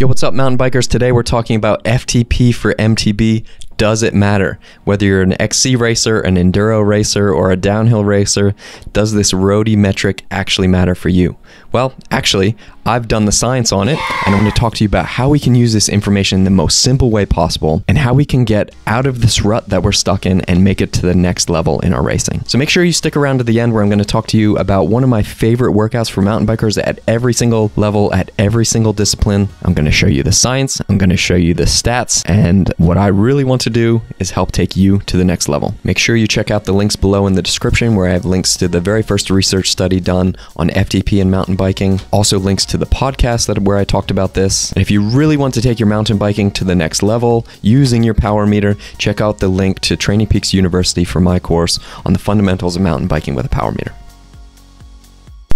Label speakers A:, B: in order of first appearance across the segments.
A: Yo, what's up, mountain bikers? Today we're talking about FTP for MTB. Does it matter? Whether you're an XC racer, an enduro racer, or a downhill racer, does this roadie metric actually matter for you? Well, actually, I've done the science on it, and I'm going to talk to you about how we can use this information in the most simple way possible and how we can get out of this rut that we're stuck in and make it to the next level in our racing. So make sure you stick around to the end where I'm going to talk to you about one of my favorite workouts for mountain bikers at every single level, at every single discipline. I'm going to show you the science, I'm going to show you the stats, and what I really want to do is help take you to the next level. Make sure you check out the links below in the description where I have links to the very first research study done on FTP and mountain biking, also links to the podcast that where I talked about this. And if you really want to take your mountain biking to the next level using your power meter, check out the link to Training Peaks University for my course on the fundamentals of mountain biking with a power meter.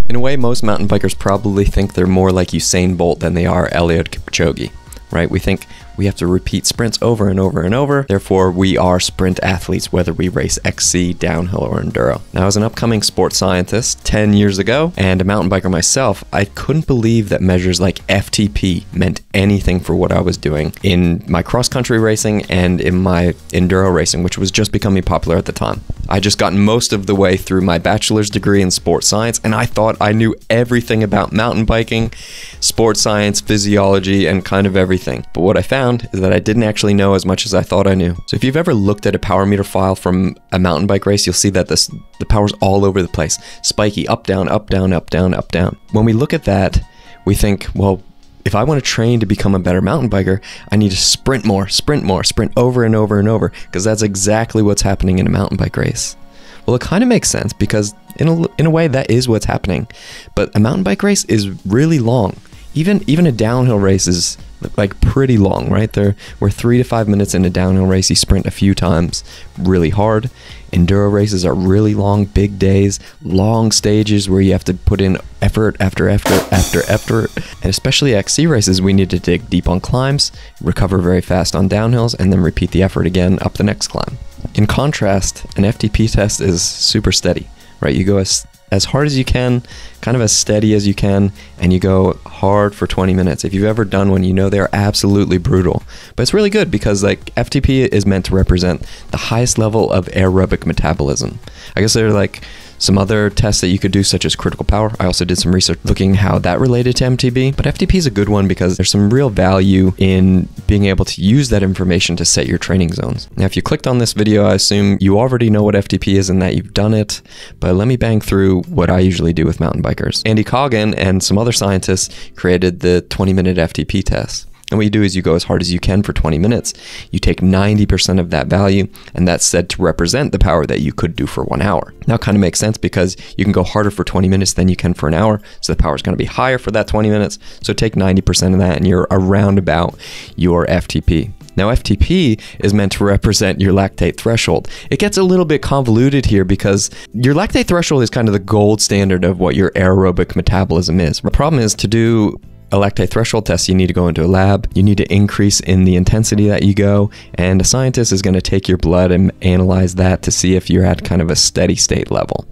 A: In a way, most mountain bikers probably think they're more like Usain Bolt than they are Eliud Kipchoge, right? We think we have to repeat sprints over and over and over. Therefore, we are sprint athletes, whether we race XC, downhill, or enduro. Now, as an upcoming sports scientist 10 years ago and a mountain biker myself, I couldn't believe that measures like FTP meant anything for what I was doing in my cross country racing and in my enduro racing, which was just becoming popular at the time. I just gotten most of the way through my bachelor's degree in sports science, and I thought I knew everything about mountain biking, sports science, physiology, and kind of everything. But what I found found is that I didn't actually know as much as I thought I knew. So if you've ever looked at a power meter file from a mountain bike race, you'll see that this the power's all over the place. Spiky, up, down, up, down, up, down, up, down. When we look at that, we think, well, if I want to train to become a better mountain biker, I need to sprint more, sprint more, sprint over and over and over, because that's exactly what's happening in a mountain bike race. Well, it kind of makes sense because in a, in a way that is what's happening. But a mountain bike race is really long. Even even a downhill race is like pretty long, right? There, we're three to five minutes in a downhill race. You sprint a few times, really hard. Enduro races are really long, big days, long stages where you have to put in effort after effort after effort. And especially XC races, we need to dig deep on climbs, recover very fast on downhills, and then repeat the effort again up the next climb. In contrast, an FTP test is super steady, right? You go as as hard as you can, kind of as steady as you can, and you go hard for 20 minutes. If you've ever done one, you know they're absolutely brutal. But it's really good because like FTP is meant to represent the highest level of aerobic metabolism. I guess they're like some other tests that you could do, such as critical power. I also did some research looking how that related to MTB. But FTP is a good one because there's some real value in being able to use that information to set your training zones. Now, if you clicked on this video, I assume you already know what FTP is and that you've done it. But let me bang through what I usually do with mountain bikers. Andy Coggan and some other scientists created the 20 minute FTP test. And what you do is you go as hard as you can for 20 minutes. You take 90% of that value, and that's said to represent the power that you could do for one hour. Now, kind of makes sense because you can go harder for 20 minutes than you can for an hour. So the power is going to be higher for that 20 minutes. So take 90% of that, and you're around about your FTP. Now, FTP is meant to represent your lactate threshold. It gets a little bit convoluted here because your lactate threshold is kind of the gold standard of what your aerobic metabolism is. The problem is to do a lactate threshold test, you need to go into a lab. You need to increase in the intensity that you go, and a scientist is going to take your blood and analyze that to see if you're at kind of a steady state level.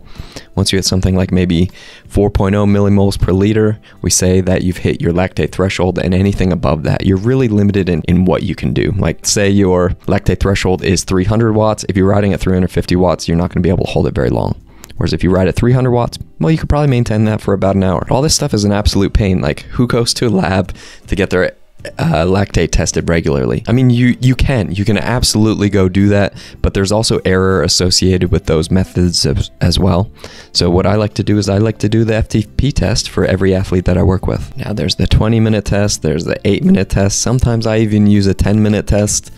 A: Once you hit something like maybe 4.0 millimoles per liter, we say that you've hit your lactate threshold, and anything above that, you're really limited in, in what you can do. Like, say your lactate threshold is 300 watts. If you're riding at 350 watts, you're not going to be able to hold it very long. Whereas if you ride at 300 watts, well, you could probably maintain that for about an hour. All this stuff is an absolute pain. Like, who goes to a lab to get their uh, lactate tested regularly. I mean, you you can you can absolutely go do that, but there's also error associated with those methods as, as, well. So what I like to do is I like to do the FTP test for every athlete that I work with. Now there's the 20 minute test, there's the 8 minute test. Sometimes I even use a 10 minute test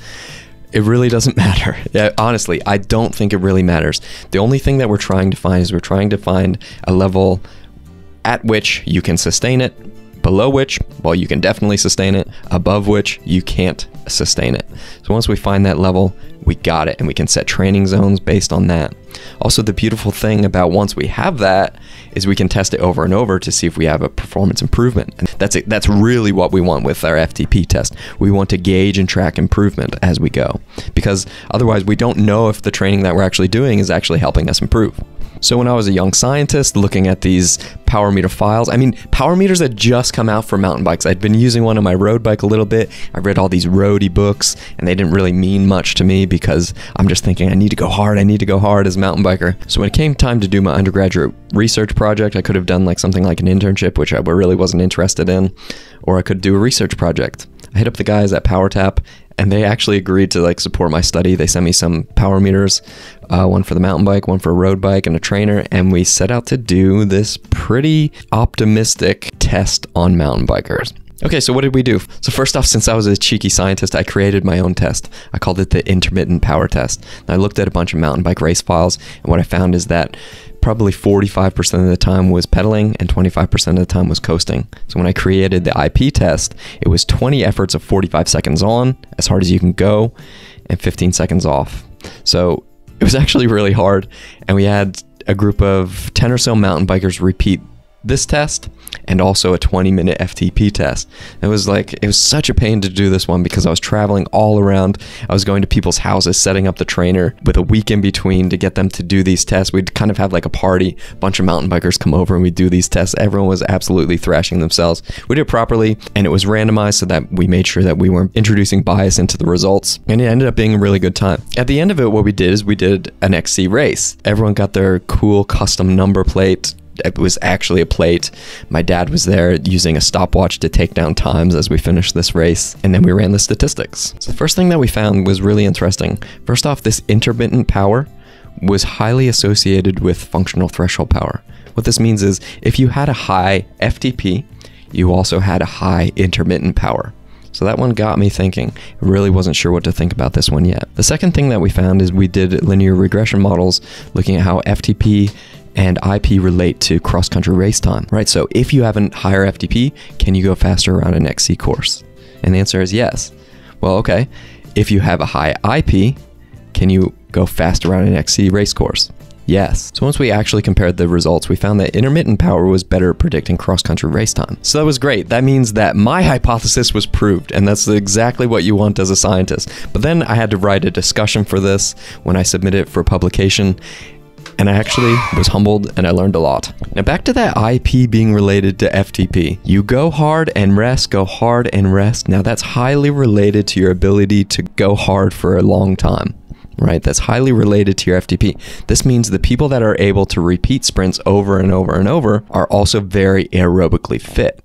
A: it really doesn't matter. Yeah, honestly, I don't think it really matters. The only thing that we're trying to find is we're trying to find a level at which you can sustain it, below which, well, you can definitely sustain it, above which you can't sustain it. So once we find that level, we got it and we can set training zones based on that. Also, the beautiful thing about once we have that is we can test it over and over to see if we have a performance improvement. And that's it. That's really what we want with our FTP test. We want to gauge and track improvement as we go because otherwise we don't know if the training that we're actually doing is actually helping us improve. So when I was a young scientist looking at these power meter files, I mean, power meters had just come out for mountain bikes. I'd been using one on my road bike a little bit. I read all these roadie books, and they didn't really mean much to me because I'm just thinking I need to go hard. I need to go hard as a mountain biker. So when it came time to do my undergraduate research project, I could have done like something like an internship, which I really wasn't interested in, or I could do a research project. I hit up the guys at PowerTap and they actually agreed to like support my study. They sent me some power meters, uh, one for the mountain bike, one for a road bike, and a trainer, and we set out to do this pretty optimistic test on mountain bikers. Okay, so what did we do? So first off, since I was a cheeky scientist, I created my own test. I called it the intermittent power test. And I looked at a bunch of mountain bike race files, and what I found is that probably 45% of the time was pedaling and 25% of the time was coasting. So when I created the IP test, it was 20 efforts of 45 seconds on, as hard as you can go, and 15 seconds off. So it was actually really hard, and we had a group of 10 or so mountain bikers repeat this test and also a 20 minute FTP test. It was like, it was such a pain to do this one because I was traveling all around. I was going to people's houses, setting up the trainer with a week in between to get them to do these tests. We'd kind of have like a party, a bunch of mountain bikers come over and we'd do these tests. Everyone was absolutely thrashing themselves. We did it properly and it was randomized so that we made sure that we weren't introducing bias into the results. And it ended up being a really good time. At the end of it, what we did is we did an XC race. Everyone got their cool custom number plate it was actually a plate. My dad was there using a stopwatch to take down times as we finished this race, and then we ran the statistics. So the first thing that we found was really interesting. First off, this intermittent power was highly associated with functional threshold power. What this means is if you had a high FTP, you also had a high intermittent power. So that one got me thinking. Really wasn't sure what to think about this one yet. The second thing that we found is we did linear regression models looking at how FTP and IP relate to cross country race time, right? So if you have a higher FTP, can you go faster around an XC course? And the answer is yes. Well, okay. If you have a high IP, can you go fast around an XC race course? Yes. So once we actually compared the results, we found that intermittent power was better at predicting cross-country race time. So that was great. That means that my hypothesis was proved, and that's exactly what you want as a scientist. But then I had to write a discussion for this when I submitted it for publication, and I actually was humbled and I learned a lot. Now back to that IP being related to FTP. You go hard and rest, go hard and rest. Now that's highly related to your ability to go hard for a long time right? That's highly related to your FTP. This means the people that are able to repeat sprints over and over and over are also very aerobically fit.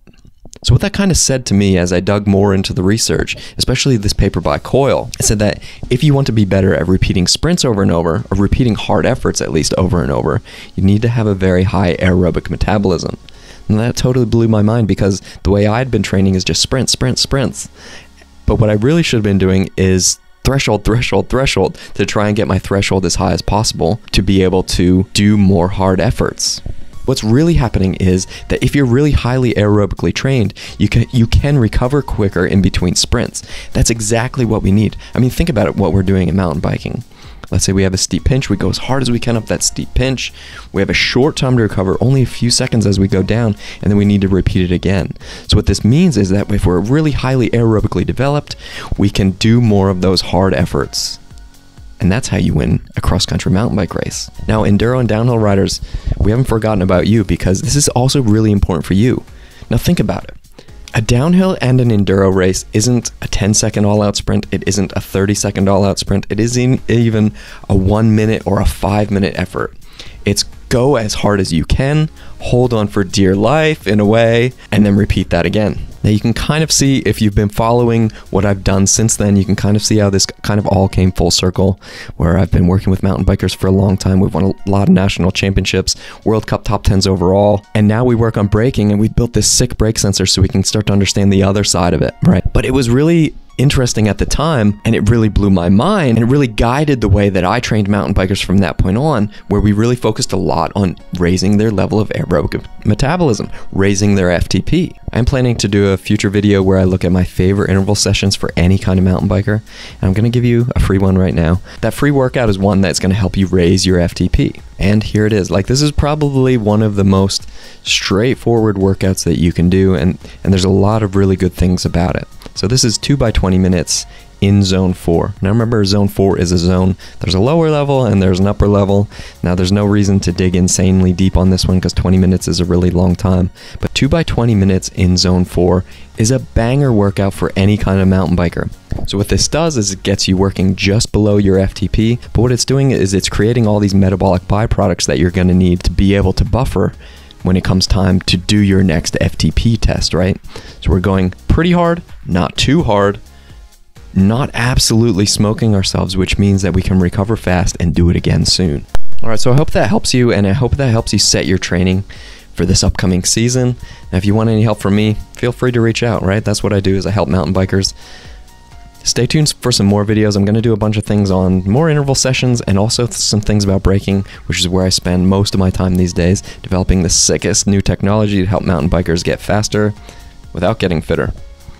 A: So, what that kind of said to me as I dug more into the research, especially this paper by Coyle, it said that if you want to be better at repeating sprints over and over, or repeating hard efforts at least over and over, you need to have a very high aerobic metabolism. And that totally blew my mind because the way I'd been training is just sprint, sprint, sprints. But what I really should have been doing is threshold, threshold, threshold to try and get my threshold as high as possible to be able to do more hard efforts. What's really happening is that if you're really highly aerobically trained, you can you can recover quicker in between sprints. That's exactly what we need. I mean, think about it what we're doing in mountain biking. Let's say we have a steep pinch, we go as hard as we can up that steep pinch. We have a short time to recover, only a few seconds as we go down, and then we need to repeat it again. So, what this means is that if we're really highly aerobically developed, we can do more of those hard efforts. And that's how you win a cross country mountain bike race. Now, enduro and downhill riders, we haven't forgotten about you because this is also really important for you. Now, think about it. A downhill and an enduro race isn't a 10 second all out sprint. It isn't a 30 second all out sprint. It isn't even a one minute or a five minute effort. It's go as hard as you can, hold on for dear life in a way, and then repeat that again. Now you can kind of see if you've been following what I've done since then, you can kind of see how this kind of all came full circle, where I've been working with mountain bikers for a long time. We've won a lot of national championships, World Cup top 10s overall, and now we work on braking and we built this sick brake sensor so we can start to understand the other side of it, right? But it was really interesting at the time and it really blew my mind and it really guided the way that I trained mountain bikers from that point on where we really focused a lot on raising their level of aerobic metabolism, raising their FTP. I'm planning to do a future video where I look at my favorite interval sessions for any kind of mountain biker and I'm going to give you a free one right now. That free workout is one that's going to help you raise your FTP. And here it is. Like this is probably one of the most straightforward workouts that you can do and and there's a lot of really good things about it. So this is 2 by 20 minutes in zone four. Now remember, zone four is a zone. There's a lower level and there's an upper level. Now there's no reason to dig insanely deep on this one because 20 minutes is a really long time. But 2 by 20 minutes in zone four is a banger workout for any kind of mountain biker. So what this does is it gets you working just below your FTP, but what it's doing is it's creating all these metabolic byproducts that you're going to need to be able to buffer when it comes time to do your next FTP test, right? So we're going pretty hard, not too hard, not absolutely smoking ourselves, which means that we can recover fast and do it again soon. All right, so I hope that helps you, and I hope that helps you set your training for this upcoming season. And if you want any help from me, feel free to reach out, right? That's what I do is I help mountain bikers. Stay tuned for some more videos. I'm going to do a bunch of things on more interval sessions and also some things about braking, which is where I spend most of my time these days, developing the sickest new technology to help mountain bikers get faster without getting fitter.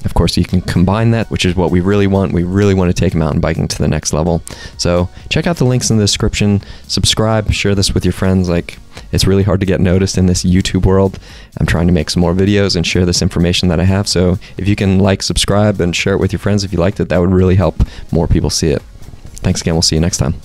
A: Of course, you can combine that, which is what we really want. We really want to take mountain biking to the next level. So check out the links in the description. Subscribe, share this with your friends. Like, it's really hard to get noticed in this YouTube world. I'm trying to make some more videos and share this information that I have. So if you can like, subscribe, and share it with your friends if you liked it, that would really help more people see it. Thanks again. We'll see you next time.